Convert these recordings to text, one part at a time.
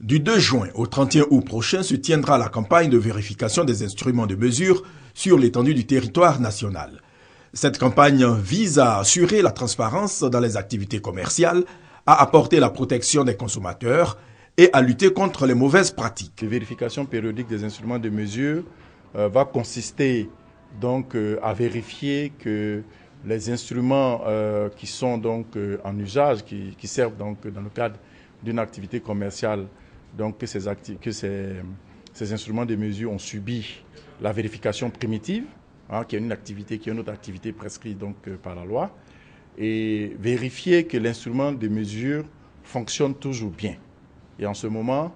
Du 2 juin au 31 août prochain se tiendra la campagne de vérification des instruments de mesure sur l'étendue du territoire national. Cette campagne vise à assurer la transparence dans les activités commerciales, à apporter la protection des consommateurs et à lutter contre les mauvaises pratiques. La vérification périodique des instruments de mesure euh, va consister donc euh, à vérifier que les instruments euh, qui sont donc en usage, qui, qui servent donc dans le cadre d'une activité commerciale donc que, ces, que ces, instruments de mesure ont subi la vérification primitive, hein, qui est une activité, qui est une autre activité prescrite donc, euh, par la loi, et vérifier que l'instrument de mesure fonctionne toujours bien. Et en ce moment,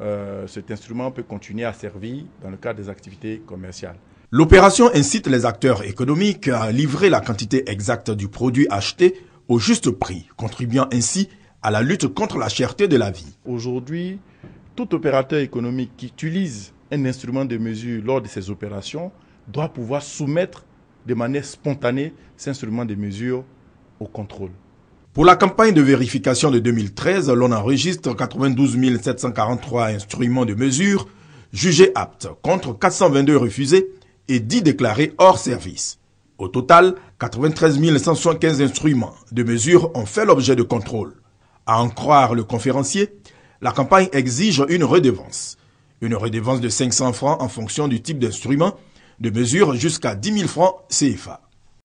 euh, cet instrument peut continuer à servir dans le cadre des activités commerciales. L'opération incite les acteurs économiques à livrer la quantité exacte du produit acheté au juste prix, contribuant ainsi à la lutte contre la cherté de la vie. Aujourd'hui, tout opérateur économique qui utilise un instrument de mesure lors de ses opérations doit pouvoir soumettre de manière spontanée cet instrument de mesure au contrôle. Pour la campagne de vérification de 2013, l'on enregistre 92 743 instruments de mesure jugés aptes contre 422 refusés et 10 déclarés hors service. Au total, 93 175 instruments de mesure ont fait l'objet de contrôle. À en croire le conférencier, la campagne exige une redevance. Une redevance de 500 francs en fonction du type d'instrument, de mesure jusqu'à 10 000 francs CFA.